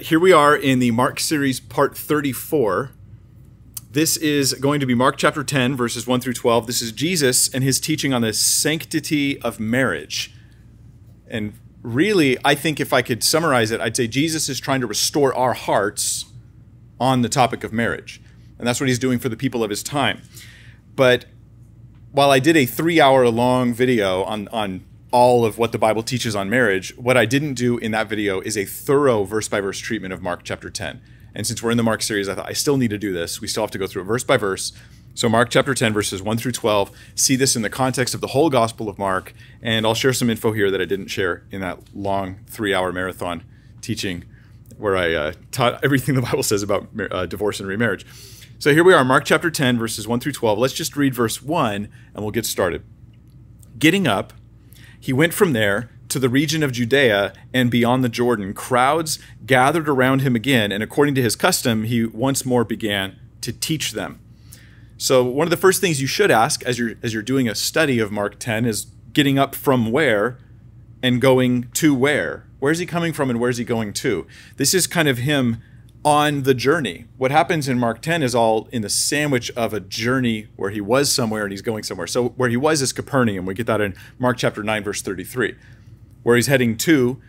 Here we are in the Mark series, part 34. This is going to be Mark chapter 10, verses 1 through 12. This is Jesus and his teaching on the sanctity of marriage. And really, I think if I could summarize it, I'd say Jesus is trying to restore our hearts on the topic of marriage. And that's what he's doing for the people of his time. But while I did a three hour long video on, on all of what the Bible teaches on marriage, what I didn't do in that video is a thorough verse by verse treatment of Mark chapter 10. And since we're in the Mark series, I thought I still need to do this. We still have to go through it verse by verse. So, Mark chapter 10, verses 1 through 12, see this in the context of the whole Gospel of Mark. And I'll share some info here that I didn't share in that long three hour marathon teaching where I uh, taught everything the Bible says about uh, divorce and remarriage. So, here we are, Mark chapter 10, verses 1 through 12. Let's just read verse 1 and we'll get started. Getting up, he went from there to the region of Judea and beyond the Jordan. Crowds gathered around him again, and according to his custom, he once more began to teach them. So, one of the first things you should ask as you're as you're doing a study of Mark 10 is getting up from where and going to where. Where's he coming from and where's he going to? This is kind of him on the journey. What happens in Mark 10 is all in the sandwich of a journey where he was somewhere and he's going somewhere. So where he was is Capernaum. We get that in Mark chapter 9 verse 33. Where he's heading to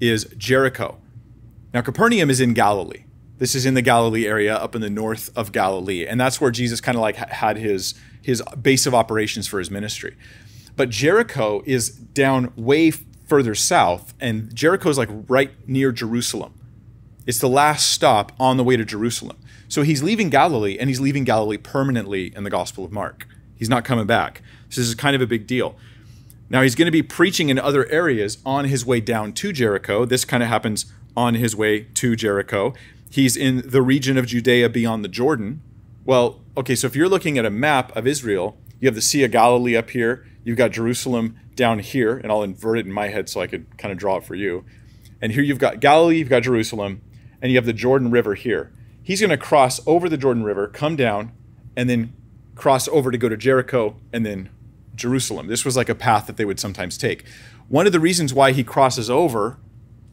is Jericho. Now Capernaum is in Galilee. This is in the Galilee area up in the north of Galilee and that's where Jesus kind of like had his his base of operations for his ministry. But Jericho is down way further south and Jericho is like right near Jerusalem. It's the last stop on the way to Jerusalem. So he's leaving Galilee and he's leaving Galilee permanently in the Gospel of Mark. He's not coming back. So this is kind of a big deal. Now he's going to be preaching in other areas on his way down to Jericho. This kind of happens on his way to Jericho. He's in the region of Judea beyond the Jordan. Well, okay, so if you're looking at a map of Israel, you have the Sea of Galilee up here, you've got Jerusalem down here, and I'll invert it in my head so I could kind of draw it for you. And here you've got Galilee, you've got Jerusalem, and you have the Jordan River here. He's going to cross over the Jordan River, come down, and then cross over to go to Jericho and then Jerusalem. This was like a path that they would sometimes take. One of the reasons why he crosses over,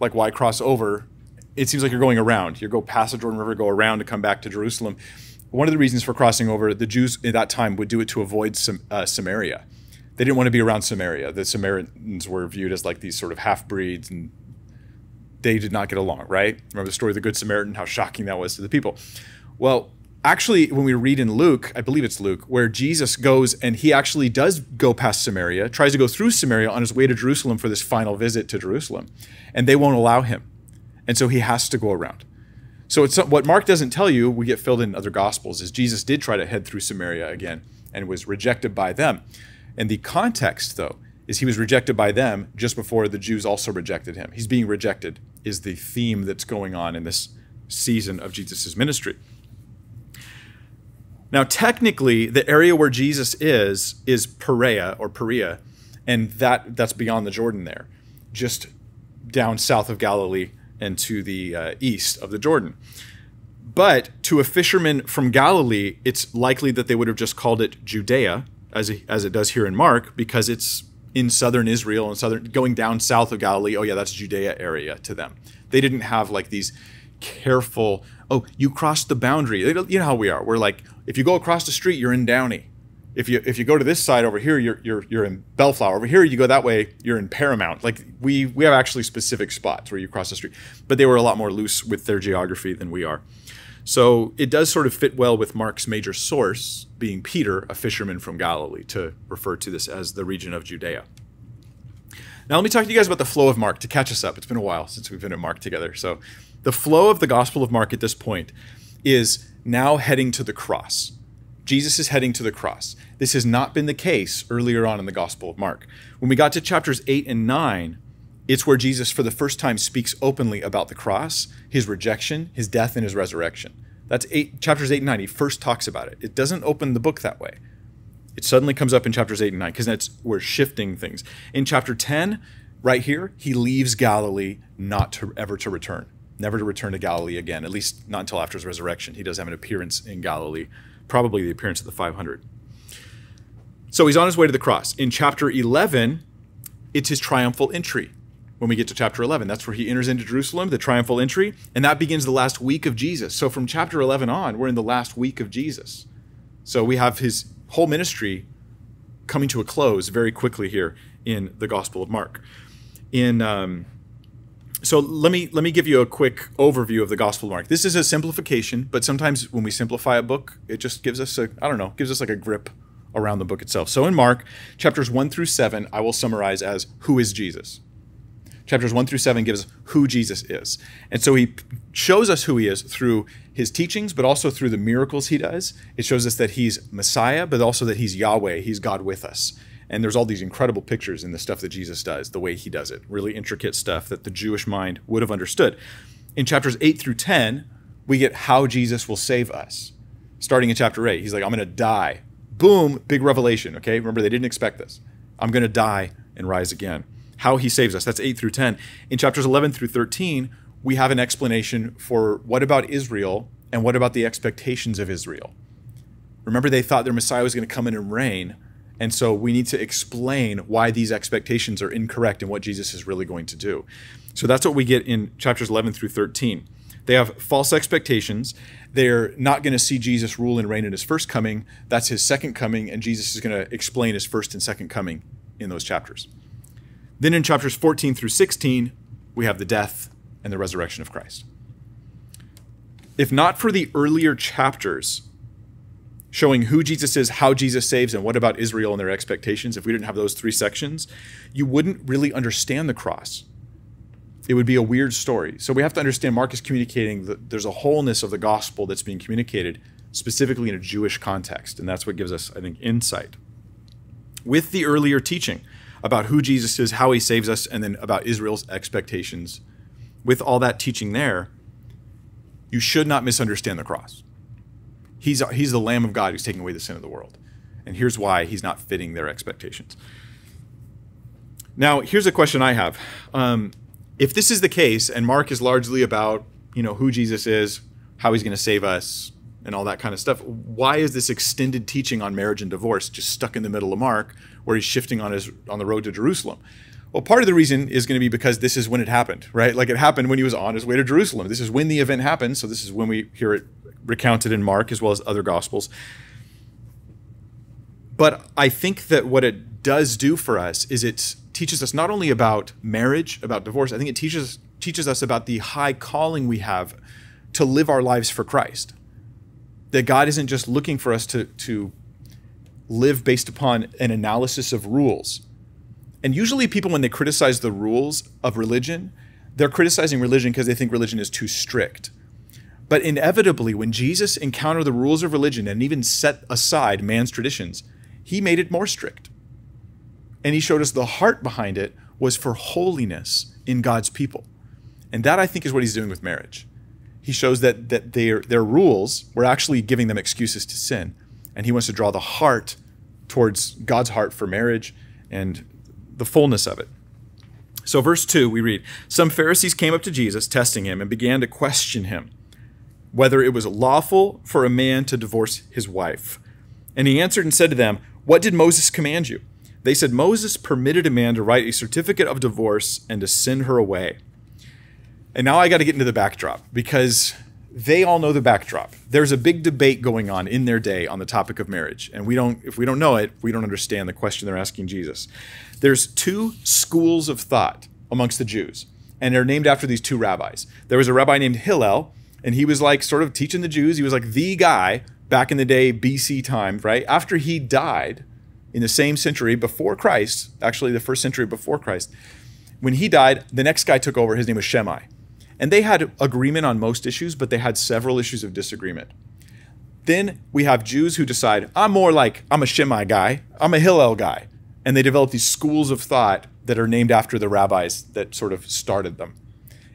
like why cross over, it seems like you're going around. You go past the Jordan River, go around to come back to Jerusalem. One of the reasons for crossing over, the Jews at that time would do it to avoid Sam, uh, Samaria. They didn't want to be around Samaria. The Samaritans were viewed as like these sort of half breeds and they did not get along, right? Remember the story of the Good Samaritan, how shocking that was to the people. Well, actually, when we read in Luke, I believe it's Luke, where Jesus goes and he actually does go past Samaria, tries to go through Samaria on his way to Jerusalem for this final visit to Jerusalem, and they won't allow him. And so he has to go around. So it's what Mark doesn't tell you, we get filled in other gospels, is Jesus did try to head through Samaria again and was rejected by them. And the context, though, is he was rejected by them just before the Jews also rejected him. He's being rejected is the theme that's going on in this season of Jesus' ministry. Now, technically, the area where Jesus is is Perea or Perea, and that that's beyond the Jordan there, just down south of Galilee and to the uh, east of the Jordan. But to a fisherman from Galilee, it's likely that they would have just called it Judea, as as it does here in Mark, because it's in southern Israel and southern going down south of Galilee, oh yeah, that's Judea area to them. They didn't have like these careful, oh, you crossed the boundary. You know how we are. We're like, if you go across the street, you're in Downey. If you if you go to this side over here, you're you're you're in Bellflower. Over here, you go that way, you're in Paramount. Like we we have actually specific spots where you cross the street, but they were a lot more loose with their geography than we are. So it does sort of fit well with Mark's major source, being Peter, a fisherman from Galilee, to refer to this as the region of Judea. Now, let me talk to you guys about the flow of Mark to catch us up. It's been a while since we've been at Mark together. So, the flow of the Gospel of Mark at this point is now heading to the cross. Jesus is heading to the cross. This has not been the case earlier on in the Gospel of Mark. When we got to chapters 8 and 9, it's where Jesus, for the first time, speaks openly about the cross, his rejection, his death, and his resurrection. That's eight, chapters 8 and 9. He first talks about it. It doesn't open the book that way. It suddenly comes up in chapters 8 and 9 because that's we're shifting things. In chapter 10, right here, he leaves Galilee not to ever to return, never to return to Galilee again, at least not until after his resurrection. He does have an appearance in Galilee, probably the appearance of the 500. So he's on his way to the cross. In chapter 11, it's his triumphal entry when we get to chapter 11. That's where he enters into Jerusalem, the triumphal entry, and that begins the last week of Jesus. So from chapter 11 on, we're in the last week of Jesus. So we have his whole ministry coming to a close very quickly here in the Gospel of Mark. In um, so let me let me give you a quick overview of the Gospel of Mark. This is a simplification, but sometimes when we simplify a book, it just gives us a I don't know, gives us like a grip around the book itself. So in Mark, chapters 1 through 7, I will summarize as who is Jesus. Chapters 1 through 7 gives us who Jesus is. And so he shows us who he is through his teachings, but also through the miracles he does. It shows us that he's Messiah, but also that he's Yahweh, he's God with us. And there's all these incredible pictures in the stuff that Jesus does, the way he does it, really intricate stuff that the Jewish mind would have understood. In chapters 8 through 10, we get how Jesus will save us. Starting in chapter 8, he's like, I'm going to die. Boom, big revelation, okay? Remember, they didn't expect this. I'm going to die and rise again. How he saves us. That's 8 through 10. In chapters 11 through 13, we have an explanation for what about Israel and what about the expectations of Israel. Remember, they thought their Messiah was going to come in and reign. And so we need to explain why these expectations are incorrect and what Jesus is really going to do. So that's what we get in chapters 11 through 13. They have false expectations. They're not going to see Jesus rule and reign in his first coming. That's his second coming, and Jesus is going to explain his first and second coming in those chapters. Then in chapters 14 through 16, we have the death and the resurrection of Christ. If not for the earlier chapters showing who Jesus is, how Jesus saves, and what about Israel and their expectations, if we didn't have those three sections, you wouldn't really understand the cross. It would be a weird story. So we have to understand Mark is communicating that there's a wholeness of the gospel that's being communicated specifically in a Jewish context. And that's what gives us, I think, insight. With the earlier teaching about who Jesus is, how he saves us, and then about Israel's expectations, with all that teaching there, you should not misunderstand the cross. He's, he's the Lamb of God who's taking away the sin of the world. And here's why he's not fitting their expectations. Now, here's a question I have. Um, if this is the case, and Mark is largely about you know who Jesus is, how he's going to save us, and all that kind of stuff, why is this extended teaching on marriage and divorce just stuck in the middle of Mark, where he's shifting on his on the road to Jerusalem? Well, part of the reason is going to be because this is when it happened, right? Like it happened when he was on his way to Jerusalem. This is when the event happened, so this is when we hear it recounted in Mark as well as other gospels. But I think that what it does do for us is it teaches us not only about marriage, about divorce, I think it teaches teaches us about the high calling we have to live our lives for Christ. That God isn't just looking for us to, to live based upon an analysis of rules. And usually people when they criticize the rules of religion, they're criticizing religion because they think religion is too strict. But inevitably, when Jesus encountered the rules of religion and even set aside man's traditions, he made it more strict. And he showed us the heart behind it was for holiness in God's people. And that I think is what he's doing with marriage. He shows that, that their, their rules were actually giving them excuses to sin. And he wants to draw the heart towards God's heart for marriage and the fullness of it. So, verse 2, we read Some Pharisees came up to Jesus, testing him, and began to question him whether it was lawful for a man to divorce his wife. And he answered and said to them, What did Moses command you? They said, Moses permitted a man to write a certificate of divorce and to send her away. And now I got to get into the backdrop because they all know the backdrop. There's a big debate going on in their day on the topic of marriage. And we don't if we don't know it, we don't understand the question they're asking Jesus. There's two schools of thought amongst the Jews, and they're named after these two rabbis. There was a rabbi named Hillel, and he was like sort of teaching the Jews. He was like the guy back in the day, BC time, right? After he died in the same century before Christ, actually the first century before Christ, when he died, the next guy took over. His name was Shammai. And they had agreement on most issues, but they had several issues of disagreement. Then we have Jews who decide, I'm more like, I'm a Shammai guy, I'm a Hillel guy. And they develop these schools of thought that are named after the rabbis that sort of started them.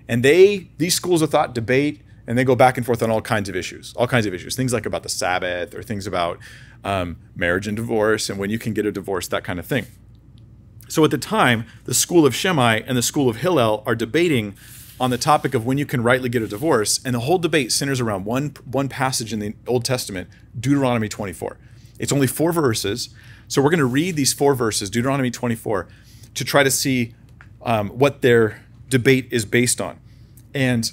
And they, these schools of thought debate and they go back and forth on all kinds of issues, all kinds of issues, things like about the Sabbath or things about um, marriage and divorce and when you can get a divorce, that kind of thing. So at the time, the school of Shammai and the school of Hillel are debating on the topic of when you can rightly get a divorce, and the whole debate centers around one one passage in the Old Testament, Deuteronomy 24. It's only four verses, so we're going to read these four verses, Deuteronomy 24, to try to see um, what their debate is based on. And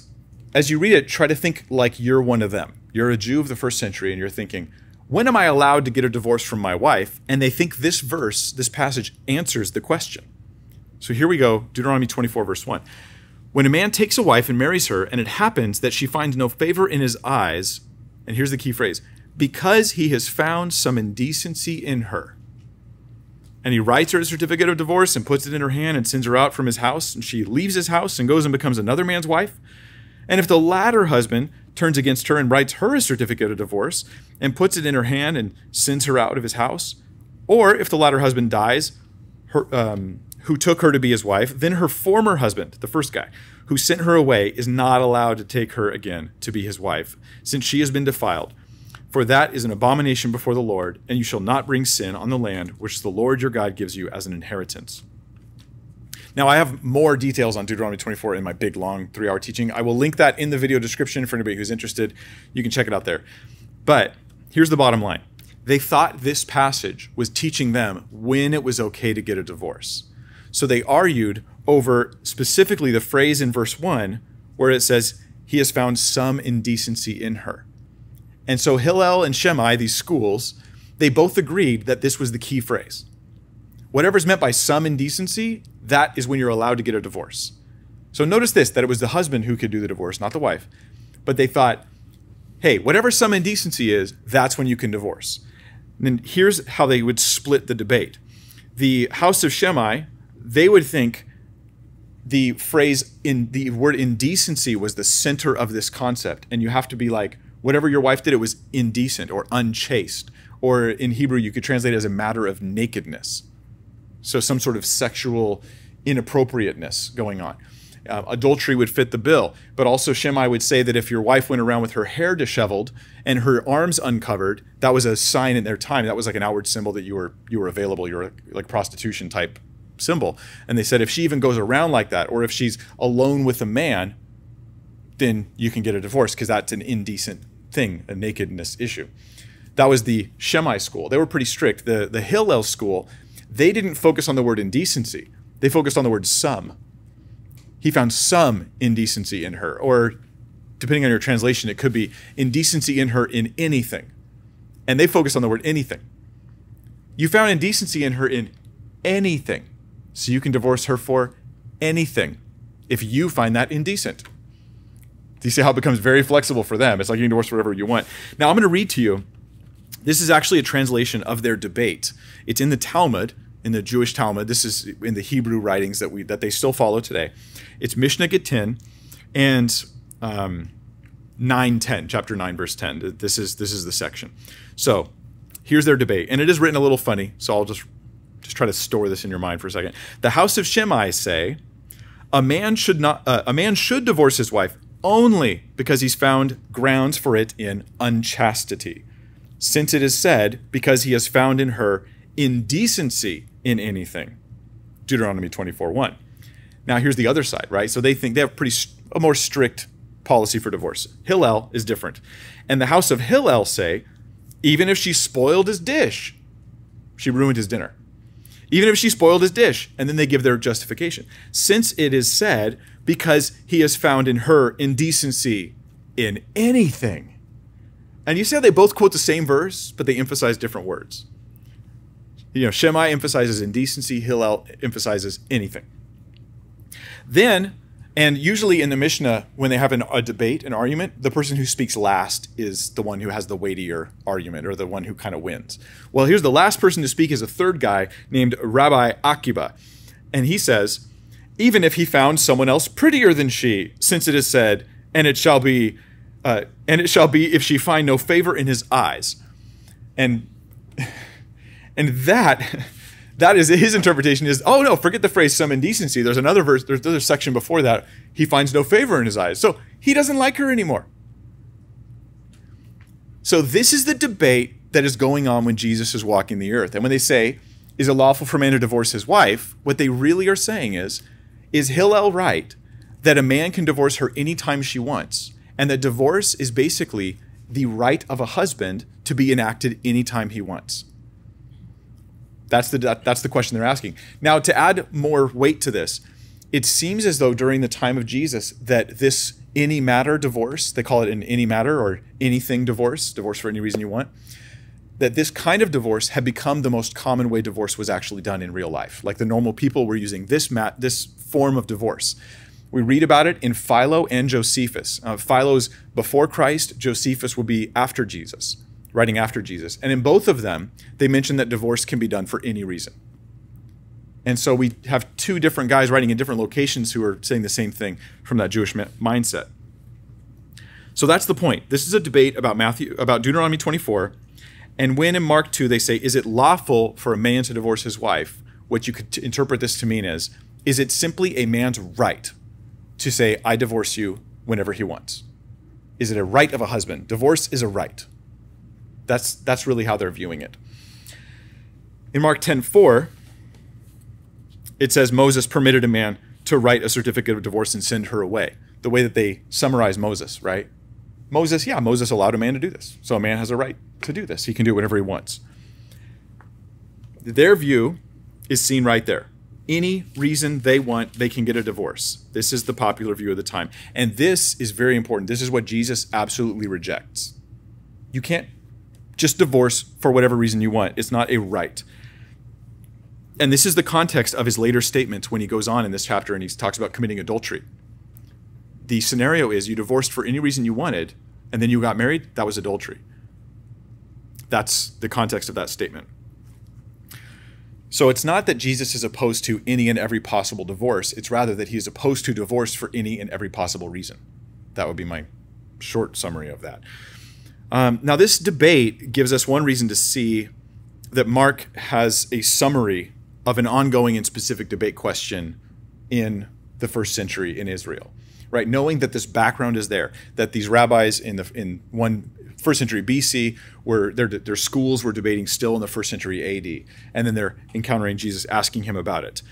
as you read it, try to think like you're one of them. You're a Jew of the first century, and you're thinking, when am I allowed to get a divorce from my wife? And they think this verse, this passage, answers the question. So here we go Deuteronomy 24, verse 1. When a man takes a wife and marries her, and it happens that she finds no favor in his eyes, and here's the key phrase because he has found some indecency in her. And he writes her a certificate of divorce and puts it in her hand and sends her out from his house, and she leaves his house and goes and becomes another man's wife. And if the latter husband turns against her and writes her a certificate of divorce and puts it in her hand and sends her out of his house, or if the latter husband dies, her, um, who took her to be his wife, then her former husband, the first guy, who sent her away, is not allowed to take her again to be his wife, since she has been defiled. For that is an abomination before the Lord, and you shall not bring sin on the land which the Lord your God gives you as an inheritance. Now, I have more details on Deuteronomy 24 in my big, long three hour teaching. I will link that in the video description for anybody who's interested. You can check it out there. But here's the bottom line they thought this passage was teaching them when it was okay to get a divorce. So they argued over specifically the phrase in verse 1 where it says, He has found some indecency in her. And so Hillel and Shammai, these schools, they both agreed that this was the key phrase. Whatever's meant by some indecency, that is when you're allowed to get a divorce. So notice this that it was the husband who could do the divorce, not the wife. But they thought, hey, whatever some indecency is, that's when you can divorce. And then here's how they would split the debate. The house of Shammai they would think the phrase in the word indecency was the center of this concept. And you have to be like whatever your wife did it was indecent or unchaste. Or in hebrew you could translate it as a matter of nakedness. So some sort of sexual inappropriateness going on. Uh, adultery would fit the bill. But also shammai would say that if your wife went around with her hair disheveled and her arms uncovered that was a sign in their time. That was like an outward symbol that you were you were available. You were like prostitution type symbol. And they said if she even goes around like that, or if she's alone with a man, then you can get a divorce because that's an indecent thing, a nakedness issue. That was the Shammai school. They were pretty strict. The, the Hillel school, they didn't focus on the word indecency, they focused on the word some. He found some indecency in her, or depending on your translation, it could be indecency in her in anything. And they focused on the word anything. You found indecency in her in anything. So you can divorce her for anything if you find that indecent. Do you see how it becomes very flexible for them? It's like you can divorce whatever you want. Now I'm going to read to you. This is actually a translation of their debate. It's in the Talmud, in the Jewish Talmud. This is in the Hebrew writings that we that they still follow today. It's Mishnah Gittin and um, 9 10, chapter 9, verse 10. This is this is the section. So here's their debate. And it is written a little funny, so I'll just just try to store this in your mind for a second. The house of Shammai say, a man should not uh, a man should divorce his wife only because he's found grounds for it in unchastity, since it is said because he has found in her indecency in anything. Deuteronomy 24 1. Now here's the other side, right? So they think they have pretty a more strict policy for divorce. Hillel is different. And the house of Hillel say, even if she spoiled his dish, she ruined his dinner even if she spoiled his dish. And then they give their justification. Since it is said, because he has found in her indecency in anything. And you see how they both quote the same verse, but they emphasize different words. You know, Shammai emphasizes indecency, Hillel emphasizes anything. Then and usually in the Mishnah, when they have an, a debate, an argument, the person who speaks last is the one who has the weightier argument or the one who kind of wins. Well, here's the last person to speak is a third guy named Rabbi Akiba. And he says, even if he found someone else prettier than she, since it is said, and it shall be, uh, and it shall be if she find no favor in his eyes. And, and that that is his interpretation is oh no forget the phrase some indecency. There's another verse there's another section before that. He finds no favor in his eyes. So he doesn't like her anymore. So this is the debate that is going on when jesus is walking the earth. And when they say is it lawful for a man to divorce his wife? what they really are saying is is hillel right that a man can divorce her anytime she wants and that divorce is basically the right of a husband to be enacted anytime he wants that's the that's the question they're asking. Now, to add more weight to this, it seems as though during the time of Jesus that this any matter divorce, they call it an any matter or anything divorce, divorce for any reason you want, that this kind of divorce had become the most common way divorce was actually done in real life. Like the normal people were using this mat, this form of divorce. We read about it in Philo and Josephus. Uh, Philo's before Christ, Josephus will be after Jesus, writing after Jesus. And in both of them, they mention that divorce can be done for any reason. And so we have two different guys writing in different locations who are saying the same thing from that Jewish mindset. So that's the point. This is a debate about Matthew about Deuteronomy 24 and when in Mark 2 they say, is it lawful for a man to divorce his wife? What you could t- interpret this to mean is, is it simply a man's right to say, I divorce you whenever he wants? Is it a right of a husband? Divorce is a right. That's, that's really how they're viewing it. In Mark 10 4, it says Moses permitted a man to write a certificate of divorce and send her away. The way that they summarize Moses, right? Moses, yeah, Moses allowed a man to do this. So a man has a right to do this. He can do whatever he wants. Their view is seen right there. Any reason they want, they can get a divorce. This is the popular view of the time. And this is very important. This is what Jesus absolutely rejects. You can't just divorce for whatever reason you want, it's not a right. And this is the context of his later statements when he goes on in this chapter and he talks about committing adultery. The scenario is you divorced for any reason you wanted, and then you got married, that was adultery. That's the context of that statement. So it's not that Jesus is opposed to any and every possible divorce, it's rather that he is opposed to divorce for any and every possible reason. That would be my short summary of that. Um, now, this debate gives us one reason to see that Mark has a summary of an ongoing and specific debate question in the first century in Israel right? Knowing that this background is there, that these rabbis in the in one first century BC were their their schools were debating still in the first century AD, and then they're encountering Jesus, asking him about it.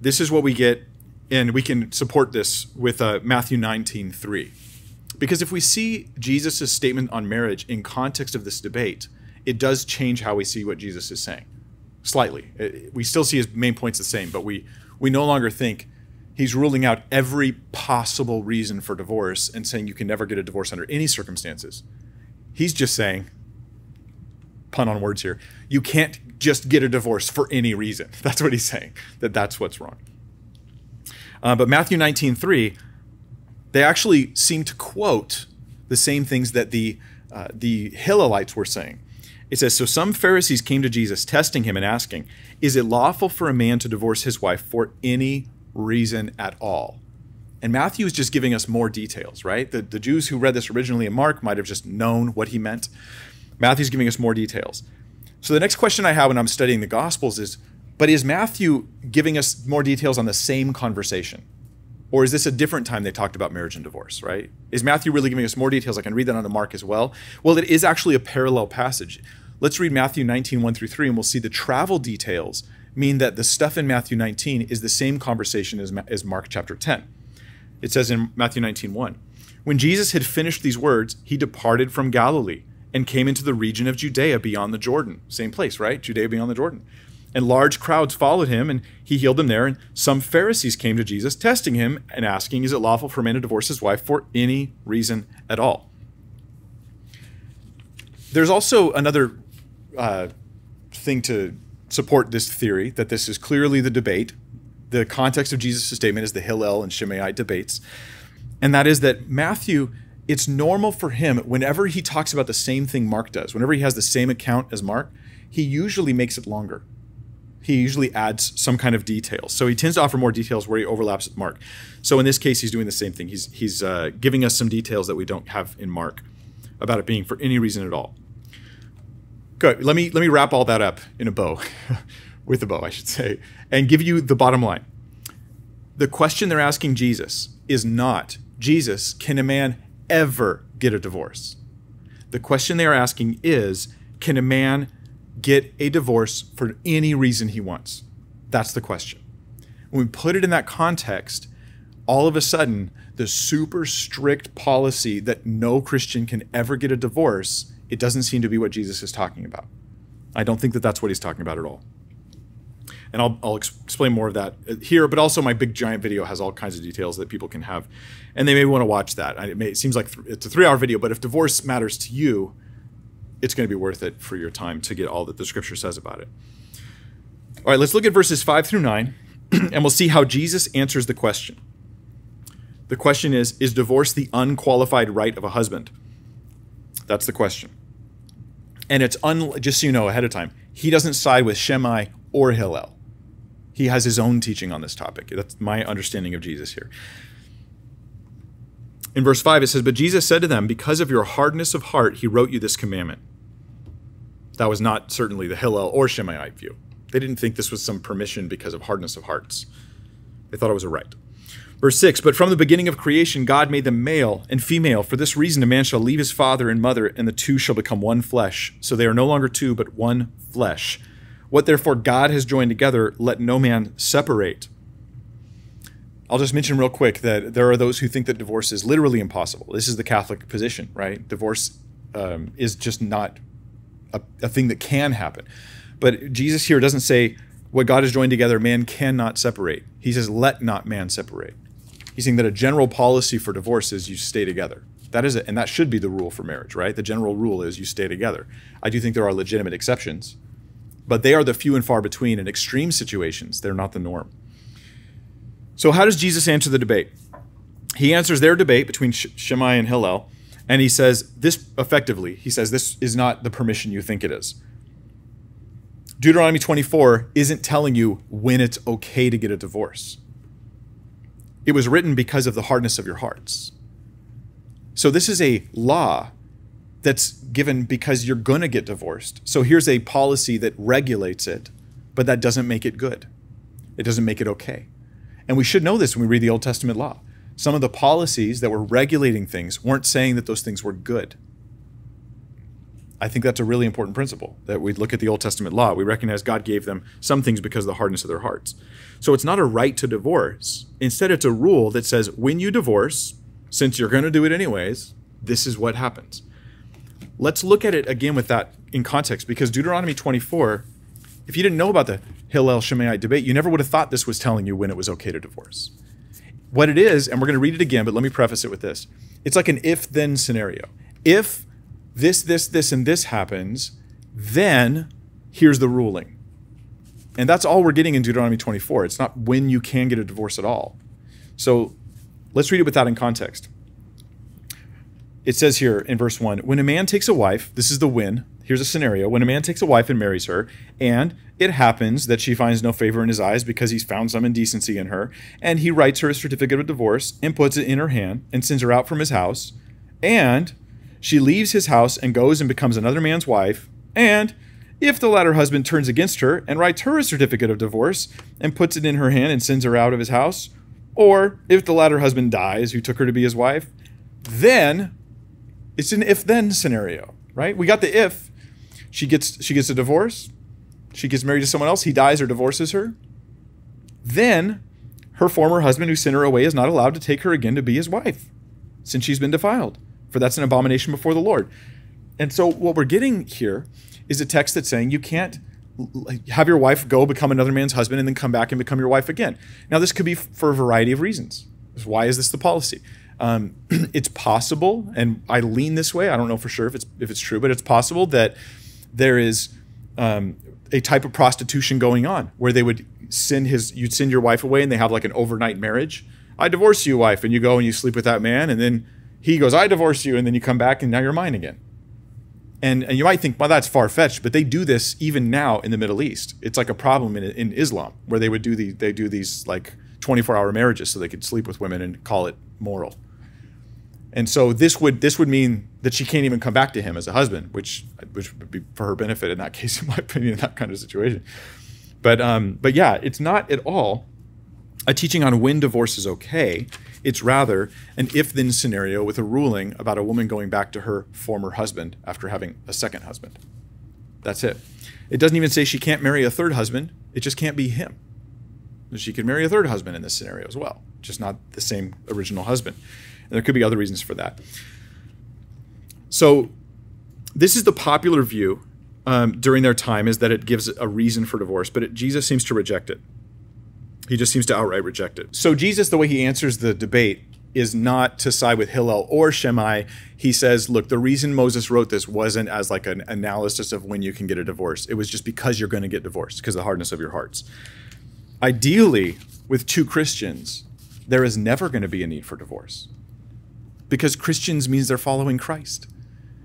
This is what we get, and we can support this with uh, Matthew 19, 3. Because if we see Jesus' statement on marriage in context of this debate, it does change how we see what Jesus is saying. Slightly. We still see his main points the same, but we, we no longer think he's ruling out every possible reason for divorce and saying you can never get a divorce under any circumstances. He's just saying, pun on words here, you can't just get a divorce for any reason. That's what he's saying, that that's what's wrong. Uh, but Matthew 19, 3, they actually seem to quote the same things that the, uh, the Hillelites were saying. It says, So some Pharisees came to Jesus, testing him and asking, Is it lawful for a man to divorce his wife for any reason at all. And Matthew is just giving us more details, right? The, the Jews who read this originally in Mark might have just known what he meant. Matthew's giving us more details. So the next question I have when I'm studying the Gospels is but is Matthew giving us more details on the same conversation? Or is this a different time they talked about marriage and divorce, right? Is Matthew really giving us more details? I can read that on the Mark as well. Well, it is actually a parallel passage. Let's read Matthew 19, 1 through 3, and we'll see the travel details mean that the stuff in Matthew 19 is the same conversation as, as Mark chapter 10. It says in Matthew 19, 1, When Jesus had finished these words, he departed from Galilee and came into the region of Judea beyond the Jordan. Same place, right? Judea beyond the Jordan. And large crowds followed him, and he healed them there. And some Pharisees came to Jesus, testing him and asking, Is it lawful for a man to divorce his wife for any reason at all? There's also another uh, thing to support this theory that this is clearly the debate. The context of Jesus' statement is the Hillel and Shammai debates. And that is that Matthew, it's normal for him, whenever he talks about the same thing Mark does, whenever he has the same account as Mark, he usually makes it longer. He usually adds some kind of details. So he tends to offer more details where he overlaps with Mark. So in this case, he's doing the same thing. He's, he's uh, giving us some details that we don't have in Mark about it being for any reason at all. Good. Let me let me wrap all that up in a bow, with a bow, I should say, and give you the bottom line. The question they're asking Jesus is not, Jesus, can a man ever get a divorce? The question they are asking is, can a man get a divorce for any reason he wants? That's the question. When we put it in that context, all of a sudden, the super strict policy that no Christian can ever get a divorce it doesn't seem to be what Jesus is talking about. I don't think that that's what he's talking about at all. And I'll, I'll explain more of that uh, here, but also my big giant video has all kinds of details that people can have. And they may want to watch that. It, may, it seems like it's a three hour video, but if divorce matters to you, it's going to be worth it for your time to get all that the scripture says about it. All right, let's look at verses 5 through 9, and we'll see how Jesus answers the question. The question is Is divorce the unqualified right of a husband? That's the question. And it's un, just so you know ahead of time, he doesn't side with Shammai or Hillel. He has his own teaching on this topic. That's my understanding of Jesus here. In verse 5, it says, But Jesus said to them, Because of your hardness of heart, he wrote you this commandment. That was not certainly the Hillel or Shammaiite view. They didn't think this was some permission because of hardness of hearts. They thought it was a right. Verse 6 But from the beginning of creation, God made them male and female. For this reason, a man shall leave his father and mother, and the two shall become one flesh. So they are no longer two, but one flesh. What therefore God has joined together, let no man separate. I'll just mention real quick that there are those who think that divorce is literally impossible. This is the Catholic position, right? Divorce um, is just not a, a thing that can happen. But Jesus here doesn't say what God has joined together, man cannot separate. He says, let not man separate. He's saying that a general policy for divorce is you stay together. That is it, and that should be the rule for marriage, right? The general rule is you stay together. I do think there are legitimate exceptions, but they are the few and far between. In extreme situations, they're not the norm. So, how does Jesus answer the debate? He answers their debate between Shammai and Hillel, and he says this effectively. He says this is not the permission you think it is. Deuteronomy 24 isn't telling you when it's okay to get a divorce. It was written because of the hardness of your hearts. So this is a law that's given because you're going to get divorced. So here's a policy that regulates it, but that doesn't make it good. It doesn't make it okay. And we should know this when we read the Old Testament law. Some of the policies that were regulating things weren't saying that those things were good. I think that's a really important principle that we look at the Old Testament law. We recognize God gave them some things because of the hardness of their hearts. So it's not a right to divorce. Instead, it's a rule that says when you divorce, since you're going to do it anyways, this is what happens. Let's look at it again with that in context because Deuteronomy 24, if you didn't know about the Hillel Shammaiite debate, you never would have thought this was telling you when it was okay to divorce. What it is, and we're going to read it again, but let me preface it with this it's like an if then scenario. If this, this, this, and this happens, then here's the ruling. And that's all we're getting in Deuteronomy 24. It's not when you can get a divorce at all. So let's read it with that in context. It says here in verse 1 When a man takes a wife, this is the when. Here's a scenario. When a man takes a wife and marries her, and it happens that she finds no favor in his eyes because he's found some indecency in her, and he writes her a certificate of divorce and puts it in her hand and sends her out from his house, and she leaves his house and goes and becomes another man's wife, and if the latter husband turns against her and writes her a certificate of divorce and puts it in her hand and sends her out of his house, or if the latter husband dies who took her to be his wife, then it's an if then scenario, right? We got the if. She gets she gets a divorce, she gets married to someone else, he dies or divorces her. Then her former husband who sent her away is not allowed to take her again to be his wife since she's been defiled for that's an abomination before the Lord. And so what we're getting here is a text that's saying you can't have your wife go become another man's husband and then come back and become your wife again. Now, this could be for a variety of reasons. Why is this the policy? Um, it's possible, and I lean this way. I don't know for sure if it's if it's true, but it's possible that there is um, a type of prostitution going on where they would send his you'd send your wife away and they have like an overnight marriage. I divorce you, wife, and you go and you sleep with that man, and then he goes, I divorce you, and then you come back and now you're mine again. And, and you might think, well, that's far fetched, but they do this even now in the Middle East. It's like a problem in, in Islam where they would do the they do these like 24 hour marriages so they could sleep with women and call it moral. And so this would this would mean that she can't even come back to him as a husband, which which would be for her benefit in that case, in my opinion, in that kind of situation. But um, but yeah, it's not at all a teaching on when divorce is okay. It's rather an if then scenario with a ruling about a woman going back to her former husband after having a second husband. That's it. It doesn't even say she can't marry a third husband, it just can't be him. She could marry a third husband in this scenario as well, just not the same original husband. And there could be other reasons for that. So, this is the popular view um, during their time is that it gives a reason for divorce, but it, Jesus seems to reject it. He just seems to outright reject it. So Jesus, the way he answers the debate is not to side with Hillel or Shammai. He says, look, the reason Moses wrote this wasn't as like an analysis of when you can get a divorce. It was just because you're going to get divorced because of the hardness of your hearts. Ideally, with two Christians, there is never going to be a need for divorce because Christians means they're following Christ.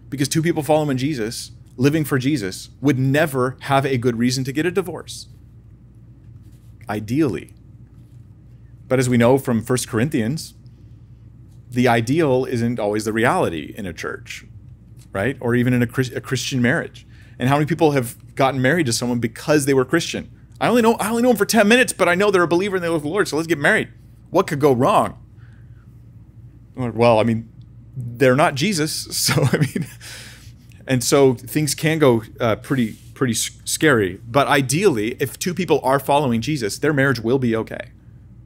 Because two people following Jesus, living for Jesus, would never have a good reason to get a divorce. Ideally. But as we know from 1 Corinthians, the ideal isn't always the reality in a church, right? Or even in a, a Christian marriage. And how many people have gotten married to someone because they were Christian? I only know I only know them for 10 minutes, but I know they're a believer and they love the Lord, so let's get married. What could go wrong? Well, I mean, they're not Jesus, so I mean, and so things can go uh, pretty pretty scary. But ideally, if two people are following Jesus, their marriage will be okay.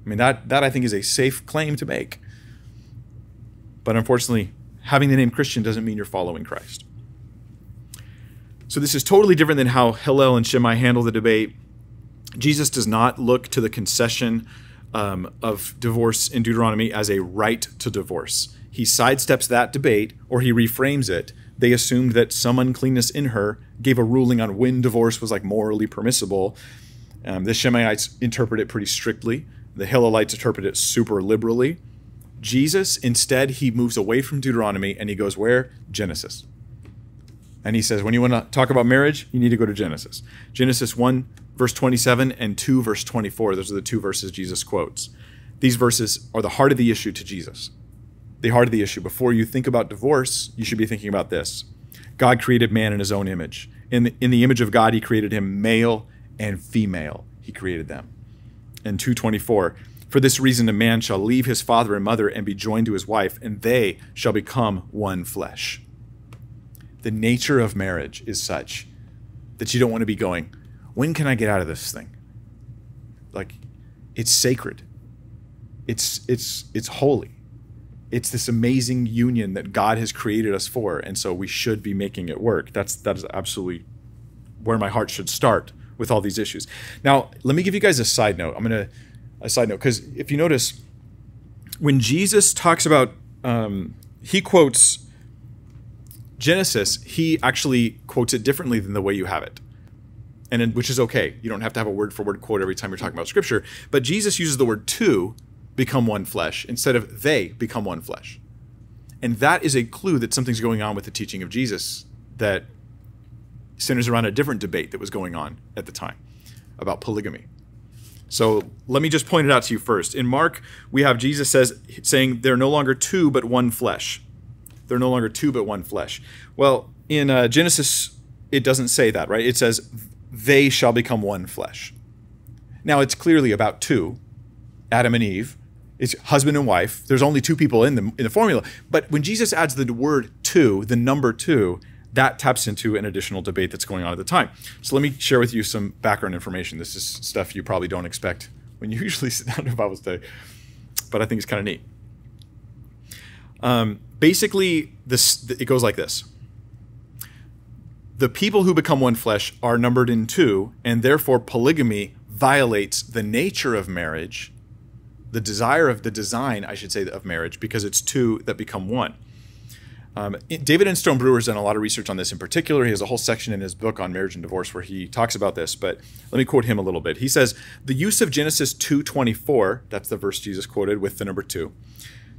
I mean, that that I think is a safe claim to make. But unfortunately, having the name Christian doesn't mean you're following Christ. So this is totally different than how Hillel and Shammai handle the debate. Jesus does not look to the concession um, of divorce in Deuteronomy as a right to divorce. He sidesteps that debate or he reframes it. They assumed that some uncleanness in her gave a ruling on when divorce was like morally permissible. Um, the Shammaites interpret it pretty strictly. The Hillelites interpret it super liberally. Jesus, instead, he moves away from Deuteronomy and he goes where? Genesis. And he says, when you want to talk about marriage, you need to go to Genesis. Genesis 1, verse 27, and 2, verse 24. Those are the two verses Jesus quotes. These verses are the heart of the issue to Jesus. The heart of the issue. Before you think about divorce, you should be thinking about this God created man in his own image. In the, in the image of God, he created him male and female. He created them. And 224, for this reason, a man shall leave his father and mother and be joined to his wife, and they shall become one flesh. The nature of marriage is such that you don't want to be going, when can I get out of this thing? Like, it's sacred. It's it's it's holy. It's this amazing union that God has created us for, and so we should be making it work. That's that is absolutely where my heart should start with all these issues. Now, let me give you guys a side note. I'm gonna a side note because if you notice, when Jesus talks about, um, he quotes Genesis, he actually quotes it differently than the way you have it. And which is okay. You don't have to have a word for word quote every time you're talking about scripture. But Jesus uses the word two become one flesh instead of they become one flesh. And that is a clue that something's going on with the teaching of Jesus that centers around a different debate that was going on at the time about polygamy. So let me just point it out to you first. In Mark, we have Jesus says saying they're no longer two but one flesh. They're no longer two but one flesh. Well, in uh, Genesis, it doesn't say that, right? It says they shall become one flesh. Now it's clearly about two, Adam and Eve. It's husband and wife. There's only two people in the in the formula. But when Jesus adds the word two, the number two, that taps into an additional debate that's going on at the time. So let me share with you some background information. This is stuff you probably don't expect when you usually sit down to Bible study, but I think it's kind of neat. Um, basically, this it goes like this: the people who become one flesh are numbered in two, and therefore polygamy violates the nature of marriage, the desire of the design, I should say, of marriage, because it's two that become one. Um, David Instone-Brewer has done a lot of research on this in particular. He has a whole section in his book on marriage and divorce where he talks about this, but let me quote him a little bit. He says, The use of Genesis 2.24, that's the verse Jesus quoted with the number 2,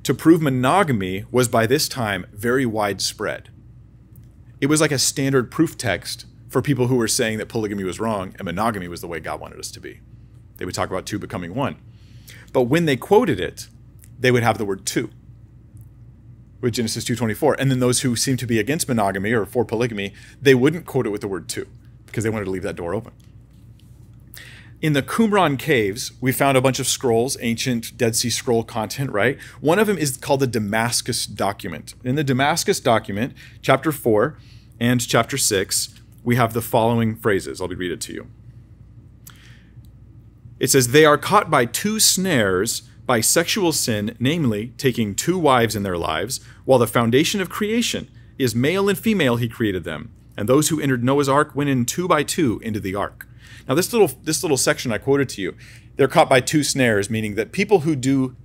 to prove monogamy was by this time very widespread. It was like a standard proof text for people who were saying that polygamy was wrong and monogamy was the way God wanted us to be. They would talk about two becoming one. But when they quoted it, they would have the word two with Genesis 2:24. And then those who seemed to be against monogamy or for polygamy, they wouldn't quote it with the word two because they wanted to leave that door open. In the Qumran caves, we found a bunch of scrolls, ancient Dead Sea Scroll content, right? One of them is called the Damascus document. In the Damascus document, chapter 4 and chapter 6, we have the following phrases. I'll be read it to you. It says, They are caught by two snares by sexual sin, namely taking two wives in their lives, while the foundation of creation is male and female, he created them. And those who entered Noah's ark went in two by two into the ark. Now, this little this little section I quoted to you, they're caught by two snares, meaning that people who do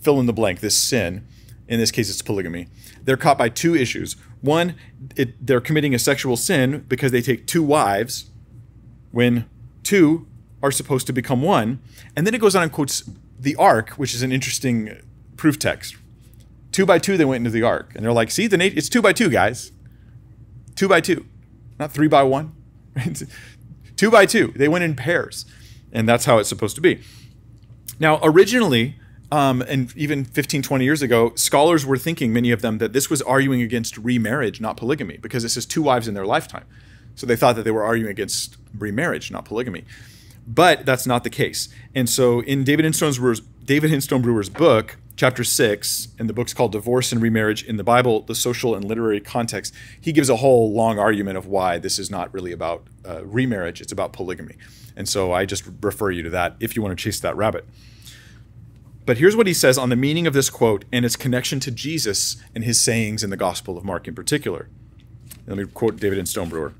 fill in the blank, this sin, in this case it's polygamy, they're caught by two issues. One, it, they're committing a sexual sin because they take two wives when two are supposed to become one. And then it goes on and quotes the ark, which is an interesting proof text. Two by two, they went into the ark. And they're like, see, the it's two by two, guys. Two by two, not three by one. two by two. They went in pairs. And that's how it's supposed to be. Now, originally, um, and even 15, 20 years ago, scholars were thinking, many of them, that this was arguing against remarriage, not polygamy, because it says two wives in their lifetime. So they thought that they were arguing against remarriage, not polygamy. But that's not the case. And so in David Instone-Brewer's, David Instone-Brewer's book, chapter six, and the book's called Divorce and Remarriage in the Bible, the Social and Literary Context, he gives a whole long argument of why this is not really about uh, remarriage, it's about polygamy. And so I just refer you to that if you want to chase that rabbit. But here's what he says on the meaning of this quote and its connection to Jesus and his sayings in the Gospel of Mark in particular. Let me quote David Instone-Brewer.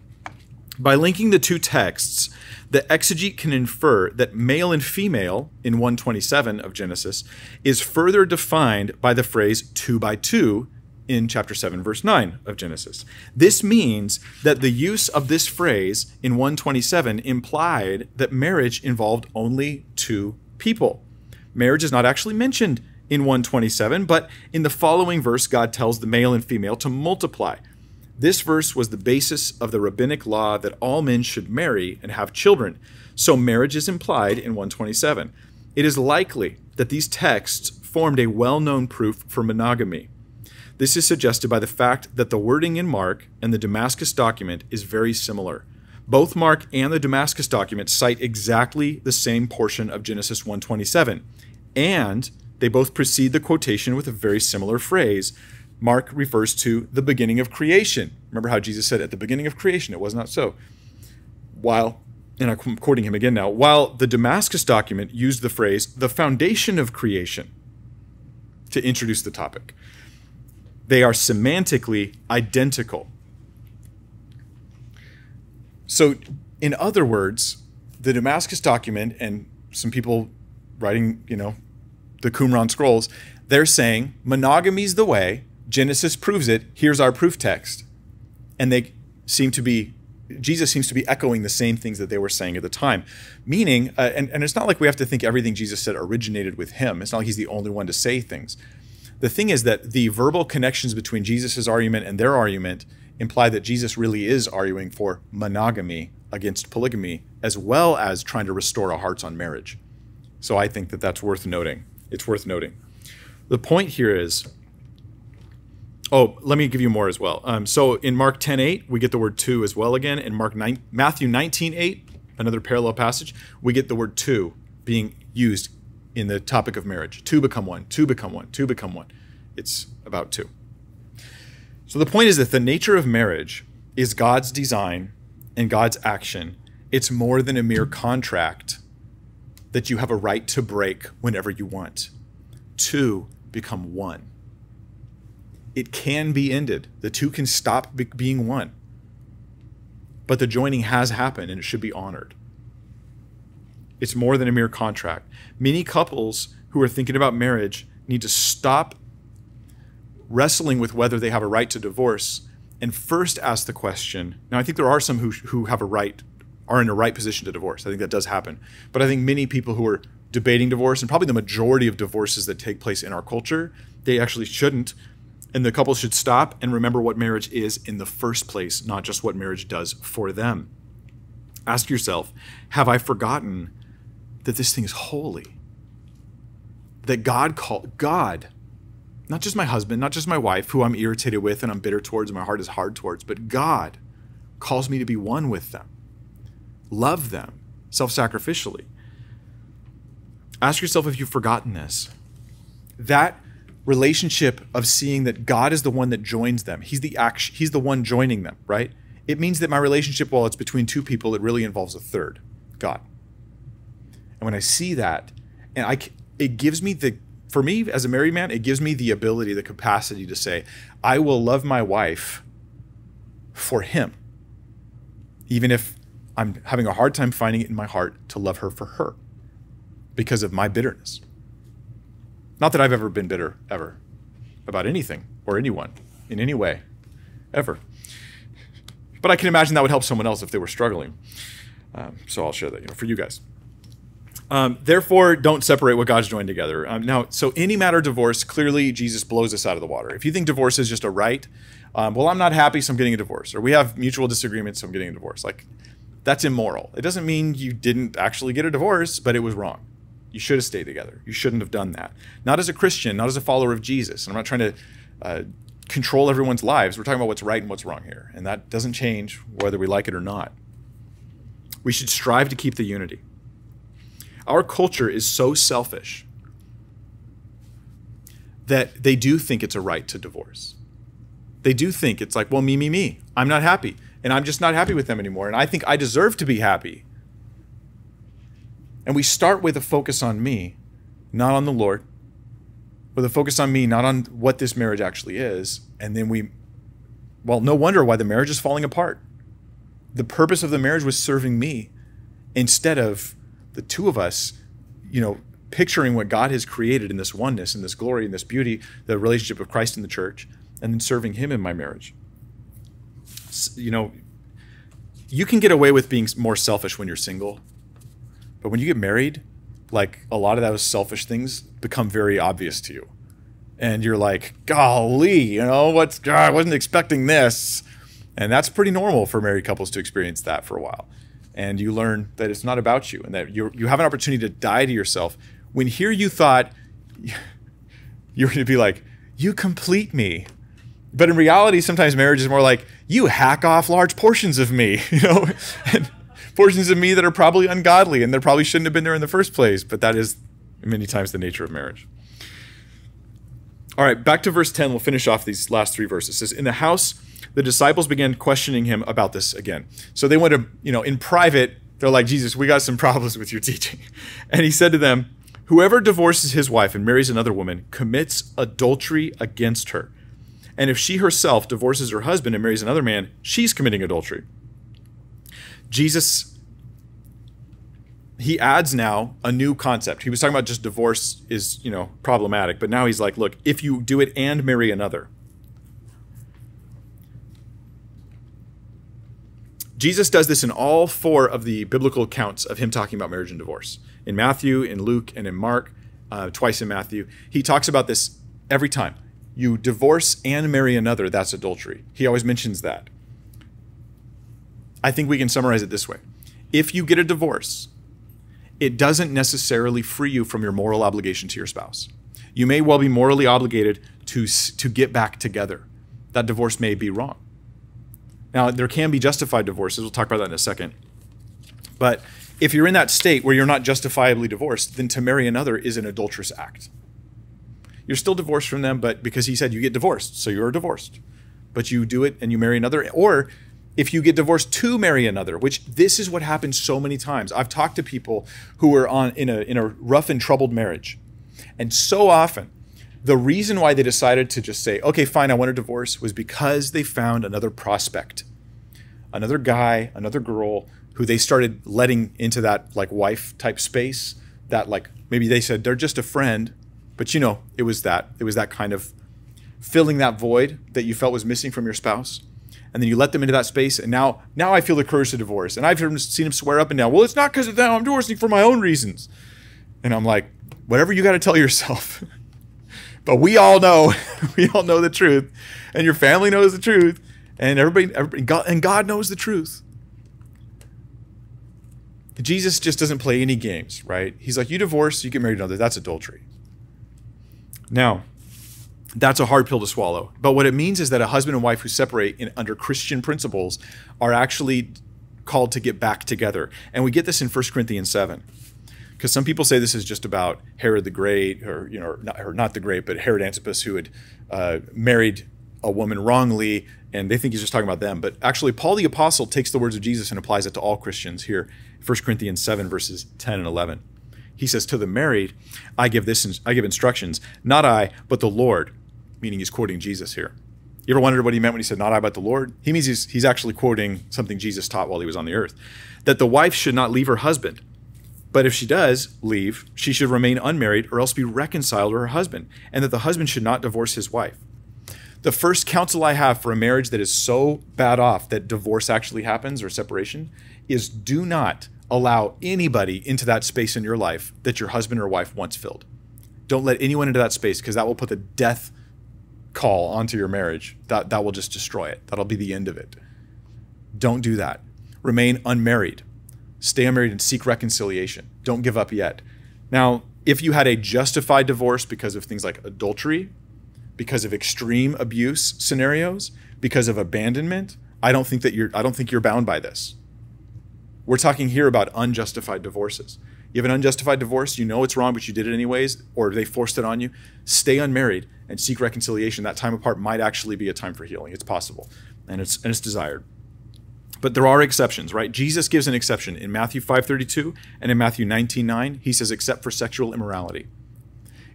By linking the two texts, the exegete can infer that male and female in 127 of Genesis is further defined by the phrase two by two in chapter 7, verse 9 of Genesis. This means that the use of this phrase in 127 implied that marriage involved only two people. Marriage is not actually mentioned in 127, but in the following verse, God tells the male and female to multiply. This verse was the basis of the rabbinic law that all men should marry and have children. So marriage is implied in 127. It is likely that these texts formed a well known proof for monogamy. This is suggested by the fact that the wording in Mark and the Damascus document is very similar. Both Mark and the Damascus document cite exactly the same portion of Genesis 127, and they both precede the quotation with a very similar phrase Mark refers to the beginning of creation. Remember how Jesus said, at the beginning of creation, it was not so. While, and I'm quoting him again now, while the Damascus document used the phrase, the foundation of creation, to introduce the topic. They are semantically identical. So, in other words, the Damascus document and some people writing, you know, the Qumran scrolls, they're saying monogamy's the way, Genesis proves it. Here's our proof text. And they seem to be, Jesus seems to be echoing the same things that they were saying at the time. Meaning, uh, and, and it's not like we have to think everything Jesus said originated with him. It's not like he's the only one to say things. The thing is that the verbal connections between Jesus' argument and their argument imply that Jesus really is arguing for monogamy against polygamy, as well as trying to restore our hearts on marriage. So I think that that's worth noting. It's worth noting. The point here is Oh, let me give you more as well. Um, so in Mark 10 8, we get the word two as well again. In Mark 9, Matthew 19 8, another parallel passage, we get the word two being used in the topic of marriage. Two become one, two become one, two become one. It's about two. So the point is that the nature of marriage is God's design and God's action. It's more than a mere contract that you have a right to break whenever you want. Two become one it can be ended. The two can stop be- being one. But the joining has happened and it should be honored. It's more than a mere contract. Many couples who are thinking about marriage need to stop wrestling with whether they have a right to divorce and first ask the question. Now, I think there are some who, who have a right, are in a right position to divorce. I think that does happen. But I think many people who are debating divorce, and probably the majority of divorces that take place in our culture, they actually shouldn't and the couple should stop and remember what marriage is in the first place, not just what marriage does for them. Ask yourself Have I forgotten that this thing is holy? That God called, God, not just my husband, not just my wife, who I'm irritated with and I'm bitter towards and my heart is hard towards, but God calls me to be one with them, love them self sacrificially. Ask yourself if you've forgotten this. That relationship of seeing that God is the one that joins them. He's the act, he's the one joining them, right? It means that my relationship, while it's between two people, it really involves a third, God. And when I see that, and I, it gives me the, for me as a married man, it gives me the ability, the capacity to say, I will love my wife for him, even if I'm having a hard time finding it in my heart to love her for her because of my bitterness. Not that I've ever been bitter, ever, about anything or anyone in any way, ever. But I can imagine that would help someone else if they were struggling. Um, so I'll share that, you know, for you guys. Um, therefore, don't separate what God's joined together. Um, now, so any matter of divorce, clearly Jesus blows us out of the water. If you think divorce is just a right, um, well, I'm not happy, so I'm getting a divorce, or we have mutual disagreements, so I'm getting a divorce. Like, that's immoral. It doesn't mean you didn't actually get a divorce, but it was wrong. You should have stayed together. You shouldn't have done that. Not as a Christian, not as a follower of Jesus. And I'm not trying to uh, control everyone's lives. We're talking about what's right and what's wrong here. And that doesn't change whether we like it or not. We should strive to keep the unity. Our culture is so selfish that they do think it's a right to divorce. They do think it's like, well, me, me, me. I'm not happy. And I'm just not happy with them anymore. And I think I deserve to be happy. And we start with a focus on me, not on the Lord, with a focus on me, not on what this marriage actually is. And then we, well, no wonder why the marriage is falling apart. The purpose of the marriage was serving me instead of the two of us, you know, picturing what God has created in this oneness and this glory and this beauty, the relationship of Christ in the church, and then serving Him in my marriage. You know, you can get away with being more selfish when you're single, but when you get married, like a lot of those selfish things become very obvious to you. And you're like, golly, you know, what's, God, I wasn't expecting this. And that's pretty normal for married couples to experience that for a while and you learn that it's not about you and that you you have an opportunity to die to yourself. When here you thought you're going to be like, you complete me. But in reality, sometimes marriage is more like, you hack off large portions of me, you know, portions of me that are probably ungodly and that probably shouldn't have been there in the first place. But that is many times the nature of marriage. All right, back to verse 10. We'll finish off these last three verses. It says, In the house the disciples began questioning him about this again. So they went to, you know, in private, they're like, Jesus, we got some problems with your teaching. And he said to them, Whoever divorces his wife and marries another woman commits adultery against her. And if she herself divorces her husband and marries another man, she's committing adultery. Jesus, he adds now a new concept. He was talking about just divorce is, you know, problematic, but now he's like, look, if you do it and marry another, Jesus does this in all four of the biblical accounts of him talking about marriage and divorce. In Matthew, in Luke, and in Mark, uh, twice in Matthew. He talks about this every time. You divorce and marry another, that's adultery. He always mentions that. I think we can summarize it this way If you get a divorce, it doesn't necessarily free you from your moral obligation to your spouse. You may well be morally obligated to, to get back together. That divorce may be wrong. Now, there can be justified divorces. We'll talk about that in a second. But if you're in that state where you're not justifiably divorced, then to marry another is an adulterous act. You're still divorced from them, but because he said you get divorced, so you're divorced. But you do it and you marry another. Or if you get divorced to marry another, which this is what happens so many times. I've talked to people who are on in a in a rough and troubled marriage. And so often the reason why they decided to just say, okay, fine, I want a divorce was because they found another prospect, another guy, another girl who they started letting into that like wife type space. That like maybe they said they're just a friend, but you know, it was that. It was that kind of filling that void that you felt was missing from your spouse. And then you let them into that space, and now, now I feel the curse to divorce. And I've seen him swear up and down. Well, it's not because of them. I'm divorcing for my own reasons. And I'm like, whatever you got to tell yourself. But we all know, we all know the truth, and your family knows the truth, and everybody, everybody God, and God knows the truth. Jesus just doesn't play any games, right? He's like, you divorce, you get married to another. That's adultery. Now, that's a hard pill to swallow. But what it means is that a husband and wife who separate in, under Christian principles are actually called to get back together. And we get this in 1 Corinthians 7 because some people say this is just about Herod the Great, or you know, not, or not the Great, but Herod Antipas, who had uh, married a woman wrongly, and they think he's just talking about them. But actually, Paul the Apostle takes the words of Jesus and applies it to all Christians here, 1 Corinthians 7, verses 10 and 11. He says, To the married, I give this I give instructions, not I, but the Lord, meaning he's quoting Jesus here. You ever wondered what he meant when he said, Not I, but the Lord? He means he's, he's actually quoting something Jesus taught while he was on the earth that the wife should not leave her husband. But if she does leave, she should remain unmarried or else be reconciled to her husband, and that the husband should not divorce his wife. The first counsel I have for a marriage that is so bad off that divorce actually happens or separation is do not allow anybody into that space in your life that your husband or wife once filled. Don't let anyone into that space because that will put the death call onto your marriage. That, that will just destroy it. That'll be the end of it. Don't do that. Remain unmarried. Stay unmarried and seek reconciliation. Don't give up yet. Now, if you had a justified divorce because of things like adultery, because of extreme abuse scenarios, because of abandonment, I don't think that you're I don't think you're bound by this. We're talking here about unjustified divorces. You have an unjustified divorce, you know it's wrong, but you did it anyways, or they forced it on you. Stay unmarried and seek reconciliation. That time apart might actually be a time for healing. It's possible, and it's and it's desired. But there are exceptions, right? Jesus gives an exception in Matthew 5:32 and in Matthew 19:9. He says, except for sexual immorality.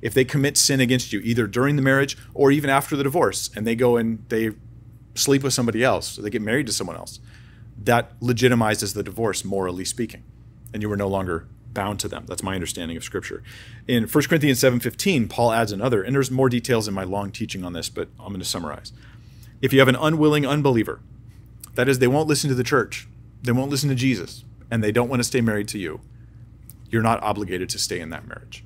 If they commit sin against you, either during the marriage or even after the divorce, and they go and they sleep with somebody else, they get married to someone else, that legitimizes the divorce, morally speaking, and you were no longer bound to them. That's my understanding of Scripture. In 1 Corinthians 7:15, Paul adds another, and there's more details in my long teaching on this, but I'm going to summarize. If you have an unwilling unbeliever, that is, they won't listen to the church, they won't listen to Jesus, and they don't want to stay married to you, you're not obligated to stay in that marriage.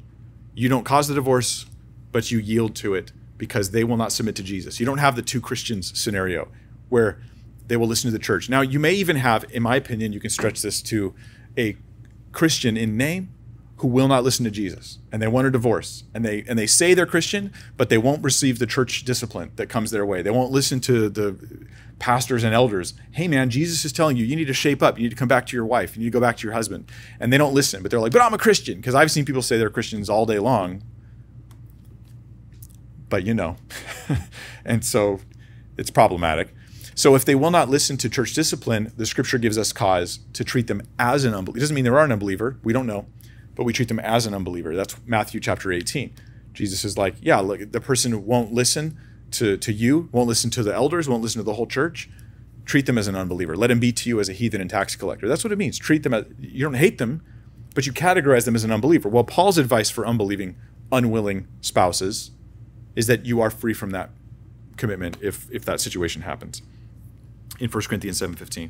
You don't cause the divorce, but you yield to it because they will not submit to Jesus. You don't have the two Christians scenario where they will listen to the church. Now, you may even have, in my opinion, you can stretch this to a Christian in name who will not listen to Jesus and they want a divorce and they and they say they're Christian but they won't receive the church discipline that comes their way. They won't listen to the pastors and elders. Hey man, Jesus is telling you you need to shape up. You need to come back to your wife. You need to go back to your husband. And they don't listen, but they're like, "But I'm a Christian." Because I've seen people say they're Christians all day long. But you know. and so it's problematic. So if they will not listen to church discipline, the scripture gives us cause to treat them as an unbeliever. It doesn't mean they are an unbeliever. We don't know. But we treat them as an unbeliever. That's Matthew chapter 18. Jesus is like, yeah, look, the person won't listen to, to you, won't listen to the elders, won't listen to the whole church. Treat them as an unbeliever. Let him be to you as a heathen and tax collector. That's what it means. Treat them as, you don't hate them, but you categorize them as an unbeliever. Well, Paul's advice for unbelieving, unwilling spouses is that you are free from that commitment if, if that situation happens in 1 Corinthians 7.15.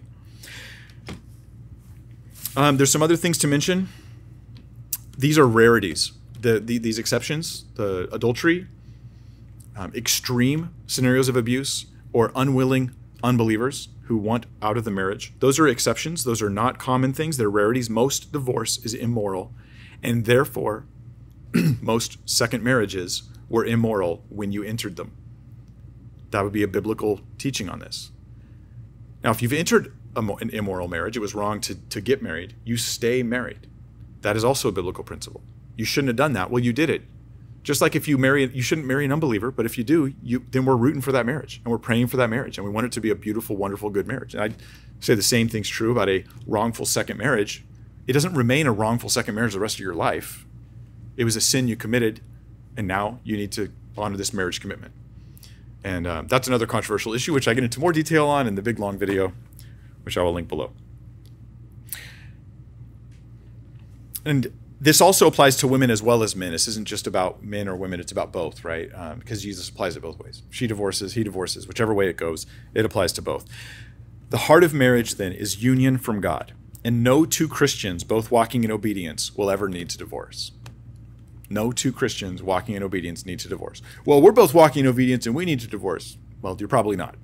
Um, there's some other things to mention. These are rarities. The, the these exceptions, the adultery, um, extreme scenarios of abuse, or unwilling unbelievers who want out of the marriage. Those are exceptions. Those are not common things. They're rarities. Most divorce is immoral, and therefore, most second marriages were immoral when you entered them. That would be a biblical teaching on this. Now, if you've entered an immoral marriage, it was wrong to, to get married, you stay married. That is also a biblical principle. You shouldn't have done that. Well, you did it. Just like if you marry, you shouldn't marry an unbeliever, but if you do, you then we're rooting for that marriage and we're praying for that marriage and we want it to be a beautiful, wonderful, good marriage. And I say the same thing's true about a wrongful second marriage. It doesn't remain a wrongful second marriage the rest of your life. It was a sin you committed, and now you need to honor this marriage commitment. And uh, that's another controversial issue, which I get into more detail on in the big long video, which I will link below. And this also applies to women as well as men. This isn't just about men or women, it's about both, right? Um, because Jesus applies it both ways. She divorces, he divorces, whichever way it goes, it applies to both. The heart of marriage, then, is union from God. And no two Christians, both walking in obedience, will ever need to divorce. No two Christians walking in obedience need to divorce. Well, we're both walking in obedience and we need to divorce. Well, you're probably not.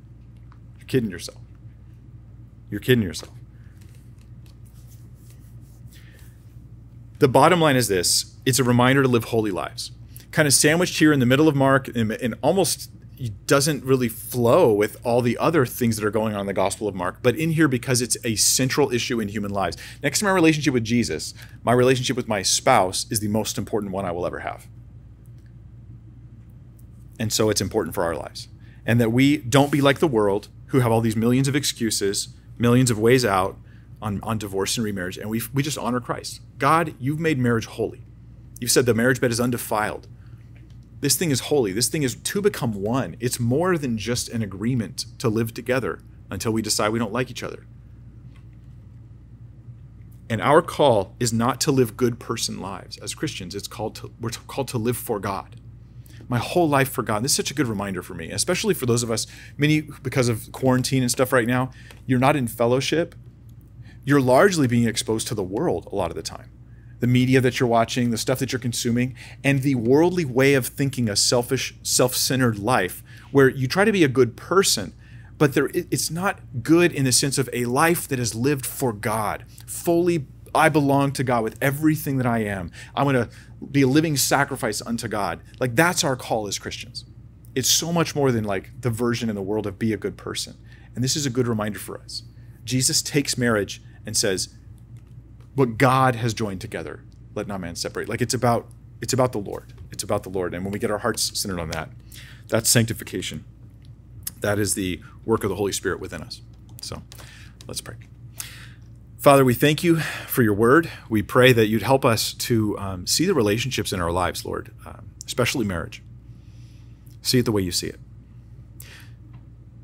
You're kidding yourself. You're kidding yourself. The bottom line is this it's a reminder to live holy lives. Kind of sandwiched here in the middle of Mark and, almost doesn't really flow with all the other things that are going on in the Gospel of Mark, but in here because it's a central issue in human lives. Next to my relationship with Jesus, my relationship with my spouse is the most important one I will ever have. And so it's important for our lives. And that we don't be like the world who have all these millions of excuses, millions of ways out on, on divorce and remarriage, and we, we just honor Christ. God, you've made marriage holy. You've said the marriage bed is undefiled. This thing is holy. This thing is to become one. It's more than just an agreement to live together until we decide we don't like each other. And our call is not to live good person lives as Christians. It's called to, we're called to live for God. My whole life for God. This is such a good reminder for me, especially for those of us, many because of quarantine and stuff right now, you're not in fellowship. You're largely being exposed to the world a lot of the time. The media that you're watching, the stuff that you're consuming, and the worldly way of thinking a selfish, self centered life where you try to be a good person, but there it's not good in the sense of a life that is lived for God, fully I belong to God with everything that I am. I'm going to be a living sacrifice unto God. Like that's our call as Christians. It's so much more than like the version in the world of be a good person. And this is a good reminder for us. Jesus takes marriage and says, "What God has joined together, let not man separate." Like it's about it's about the Lord. It's about the Lord. And when we get our hearts centered on that, that's sanctification. That is the work of the Holy Spirit within us. So let's pray. Father, we thank you for your word. We pray that you'd help us to um, see the relationships in our lives, Lord, um, especially marriage. See it the way you see it.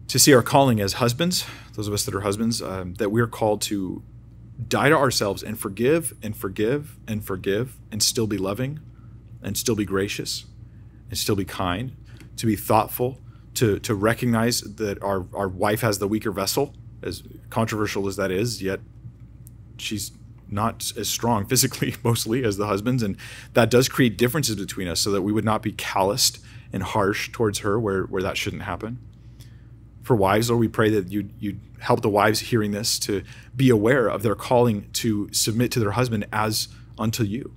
To see our calling as husbands, those of us that are husbands, um, that we're called to die to ourselves and forgive and forgive and forgive and still be loving and still be gracious and still be kind, to be thoughtful, to to recognize that our our wife has the weaker vessel, as controversial as that is, yet she's not as strong physically mostly as the husbands. And that does create differences between us so that we would not be calloused and harsh towards her where, where that shouldn't happen for wives lord we pray that you you help the wives hearing this to be aware of their calling to submit to their husband as unto you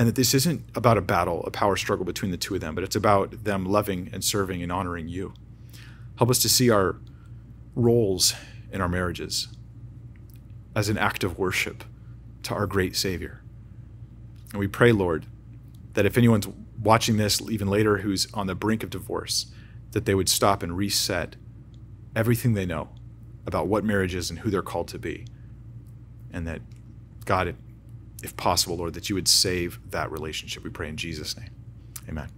and that this isn't about a battle, a power struggle between the two of them, but it's about them loving and serving and honoring you. Help us to see our roles in our marriages as an act of worship to our great Savior. And we pray, Lord, that if anyone's watching this even later who's on the brink of divorce, that they would stop and reset everything they know about what marriage is and who they're called to be. And that, God, it if possible, Lord, that you would save that relationship. We pray in Jesus' name. Amen.